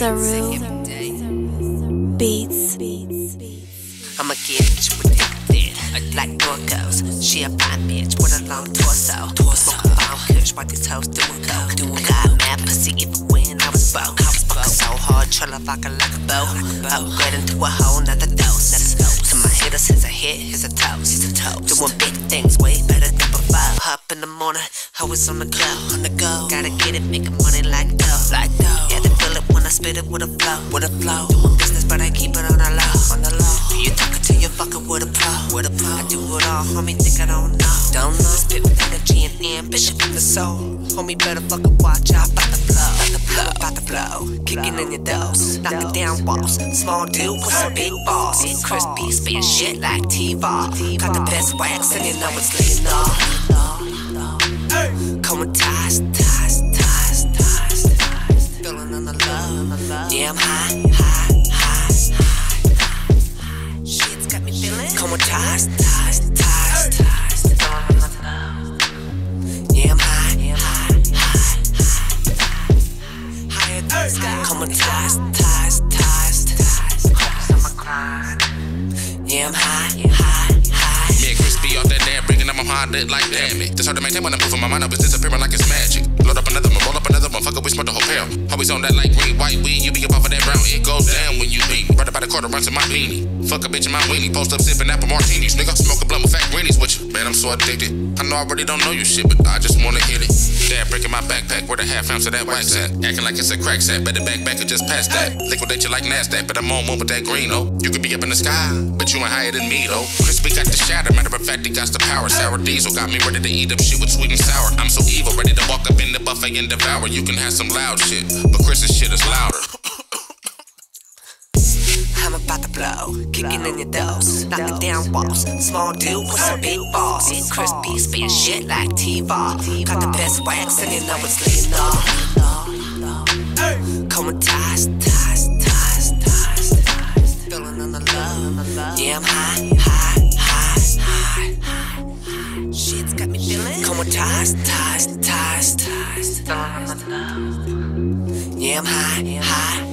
Saru Beats. I'ma get you addicted like Norcos. She a fine bitch with a long torso. Smoke a bomb kush while these hoes doing coke. I got mad pussy even when I was broke. I was fucking so hard, tryna rock it like a bow. Upgrade into a whole nother dose. To my hitters, here's a hit, here's a toast. Doing big things way better than before. Up in the morning, always on the go, on the go. Gotta get it, making money like dough, like spit it with a flow, with a flow. Doing business, but I keep it on the low, on the low. You talking to your fucking with a pro, with a pro. I do it all, homie, think I don't know, don't know. Spit with energy and ambition from the soul. Homie, better fucking watch out, about the flow, about the flow, about the flow. Kicking in your dose, knocking down walls. Small dude with some big balls. Chris B, spit shit like T-Bar. Got the best wax, and you know it's off. Yeah, I'm high, high, high, high. Shit's got me feeling. Coming ties, ties, ties, I'm high, high, high, high. Higher than sky. Coming ties, ties, ties, ties. Focus up lit like damn it. Just hard to maintain when I'm moving my mind, I was disappearing like it's magic. Load up another one, roll up another one, fuck it, we smoke the whole. Always on that like green, white weed, you be up of that brown, it goes down when you beat. Right about the quarter runs in my beanie. Fuck a bitch in my weenie, post up sipping apple martinis. Nigga, smoke a blunt with fat greenies with you. Man, I'm so addicted. I know I really don't know you shit, but I just wanna hit it. Dad breaking my backpack, where the half ounce of that wax at? Acting like it's a crack set, better back back or just pass that. Liquidate you like NASDAQ, but I'm on one with that green, oh. You could be up in the sky, but you ain't higher than me, though. Chris B got the shatter, matter of fact, he got the power. Sour diesel got me ready to eat up shit with sweet and sour. I'm so evil, ready to walk up in the buffet and devour. You can have some loud shit, but Chris's shit is louder. I'm about to blow, kicking in your dose, knocking down walls. Small dude with some big balls. Chris B, spit shit like T-Bar. Got the best wax, and you know it's off. Coming ties, ties, ties. Feeling on the love. Yeah, I'm high, high, high, high. Shit's got me feeling. Coming ties, ties, ties, ties. Feeling on the love. Yeah, I'm high, high,